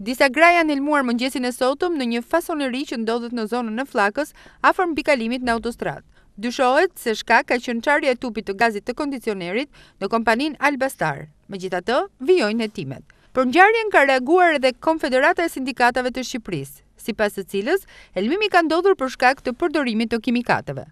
Disa gra janë helmuar mëngjesin e sotëm në një fasoneri që ndodhet në zonën e Fllakës, afër mbikalimit në autostradë. Dyshohet se shkak ka qenë çarja e tubit të gazit të kondicionerit në kompaninë Albastar. Megjithatë, vijojnë hetimet. Për ngjarjen ka reaguar edhe Konfederata e Sindikatave të Shqipërisë, sipas së cilës, helmimi ka ndodhur për shkak të përdorimit të kimikateve.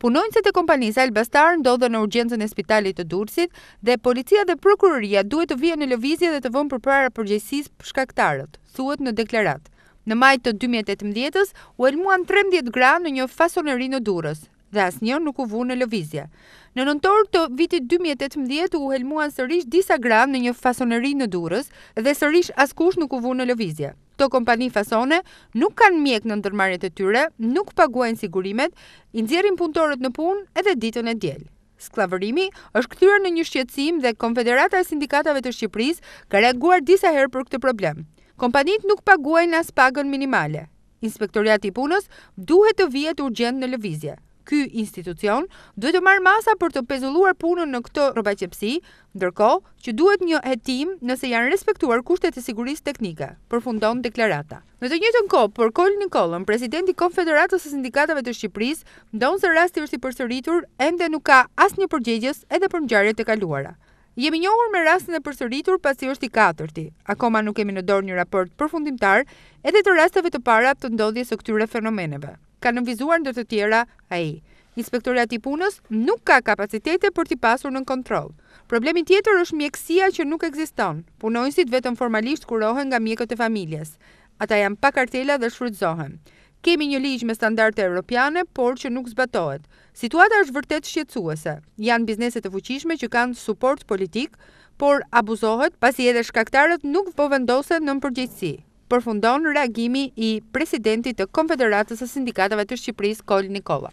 Punonjësit e kompanisë Albastar ndodhen në urgjencën e spitalit të Durrësit dhe policia dhe prokuroria duhet të vihen në lëvizje dhe të vënë përpara përgjegjësisë shkaktarët, thuhet në deklaratë. Në maj të dy mijë e tetëmbëdhjetë-s u helmuan trembëdhjetë gra në një fasoneri në Durrës dhe asnjë nuk u vunë në lëvizje. Në nëntor të vitit dy mijë e tetëmbëdhjetë u helmuan sërish disa gra në një fasoneri në Durrës dhe sërish askush nuk u vunë në lëvizje. Këto kompani fasone nuk kanë mjek në ndërmarrjet e tyre, nuk paguajnë sigurimet, i nxjerrin punëtorët në punë edhe ditën e diel. Skllavërimi është kthyer në një shqetësim dhe Konfederata e Sindikatave të Shqipërisë ka reaguar disa herë për këtë problem. Kompanitë nuk paguajnë as pagën minimale. Inspektoriati i Punës duhet të vihet urgjent në lëvizje. Ky institucion duhet të marrë masa për të pezulluar punën në këto rrobaqepësi, ndërkohë që duhet një hetim nëse janë respektuar kushtet e sigurisë teknike, përfundon deklarata. Në të njëjtën kohë, për Kol Nikollën, president i Konfederatës së Sindikatave të Shqipërisë, ndonëse rasti është i përsëritur, ende nuk ka asnjë përgjegjës edhe për ngjarjet e kaluara. Jemi njohur me rastin e përsëritur pasi është i katërti. Akoma nuk kemi në dorë një raport përfundimtar edhe të rasteve të para të ndodhjes së këtyre fenomeneve. ka nënvizuar ndër të tjera ai. Inspektorati i Punës nuk ka kapacitete për t'i pasur nën kontroll. Problemi tjetër është mjekësia që nuk ekziston, punonjësit vetëm formalisht kurohen nga mjekët e familjes. Ata janë pa kartela dhe shfrytëzohen. Kemi një ligj me standarde europiane, por që nuk zbatohet. Situata është vërtet shqetësuese. Janë biznese të fuqishme që kanë suport politik, por abuzohet, pasi edhe shkaktarët nuk po vendosen nën përgjegjësi. përfundon reagimi i presidentit të Konfederatës së Sindikatave të Shqipërisë, Kol Nikolla.